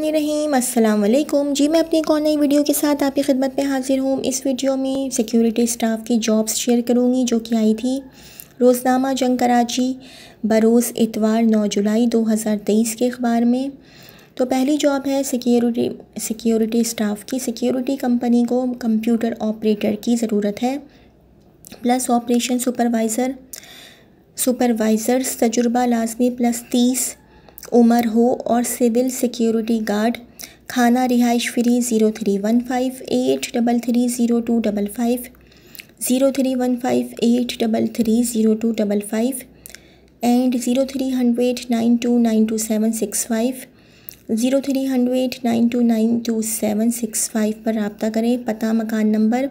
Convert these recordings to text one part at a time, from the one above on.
रहीम अस्सलाम वालेकुम जी, मैं अपनी एक और नई वीडियो के साथ आपकी खिदमत में हाजिर हूँ। इस वीडियो में सिक्योरिटी स्टाफ की जॉब्स शेयर करूँगी, जो कि आई थी रोज़नामा जंग कराची, बरोज़ इतवार 9 जुलाई 2023 के अखबार में। तो पहली जॉब है सिक्योरिटी सिक्योरिटी स्टाफ की। सिक्योरिटी कंपनी को कंप्यूटर ऑपरेटर की ज़रूरत है प्लस ऑपरेशन सुपरवाइज़र सुपरवाइज़र्स तजुर्बा लाजमी प्लस तीस उमर हो और सिविल सिक्योरिटी गार्ड, खाना रिहाइश free zero three one five eight double three zero two double five, zero three one five eight double three zero two double five, and zero three hundred nine two nine two seven six five, zero three hundred nine two nine two seven six five पर रबता करें। पता मकान number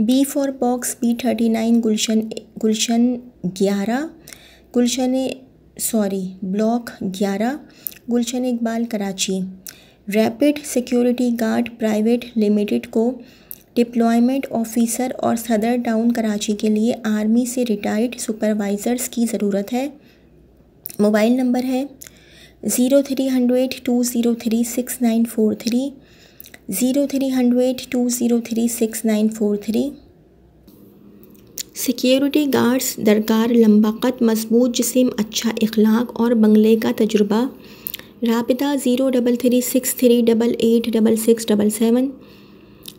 B for box B thirty nine Gulshan Gulshan ग्यारह, Gulshan sorry, block ग्यारह, Gulshan Iqbal Karachi. Rapid security guard private limited को deployment officer और Saddar town Karachi के लिए आर्मी से रिटायर्ड सुपरवाइज़र्स की ज़रूरत है। मोबाइल नंबर है zero three hundred two zero three six nine four three, zero three hundred two zero three six nine four three. Security guards दरकार लंबा कद मज़बूत जिसम अच्छा इखलाक और बंगले का तजुर्बा। रबता zero double three six three double eight double six double seven.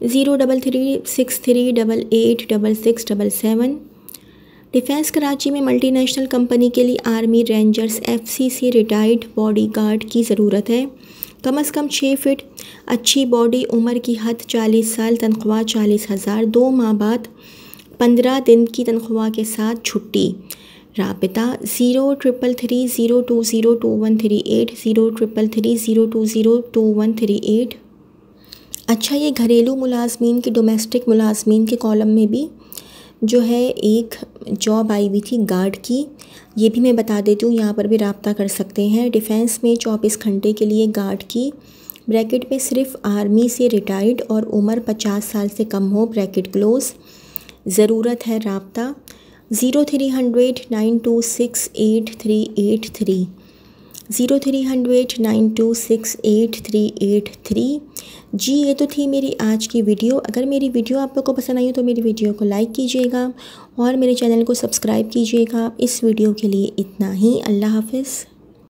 Zero double three six three double eight double six double seven. Defence Karachi में मल्टीनेशनल कंपनी के लिए army rangers FCC retired body guard की ज़रूरत है। कम अज़ कम छः fit, अच्छी body, उम्र की हद चालीस साल, तनख्वाह चालीस हज़ार, दो माह बाद पंद्रह दिन की तनख्वाह के साथ छुट्टी। रबता zero triple three, zero two zero two one three eight, zero triple three, zero two zero two one three eight. अच्छा ये घरेलू मुलाजमीन के, डोमेस्टिक मुलाजमीन के कॉलम में भी जो है एक जॉब आई हुई थी गार्ड की। ये भी मैं बता देती हूँ, यहाँ पर भी रबता कर सकते हैं। डिफेंस में चौबीस घंटे के लिए गार्ड की। ब्रैकेट में सिर्फ़ आर्मी से रिटायर्ड और उम्र पचास साल से कम हो, ब्रैकेट क्लोज़। ज़रूरत है रबता, zero three hundred nine two six eight three eight three, zero three hundred nine two six eight three eight three. जी, ये तो थी मेरी आज की वीडियो। अगर मेरी वीडियो आप लोग को पसंद आई हो तो मेरी वीडियो को लाइक कीजिएगा और मेरे चैनल को सब्सक्राइब कीजिएगा। इस वीडियो के लिए इतना ही। अल्लाह हाफिज़।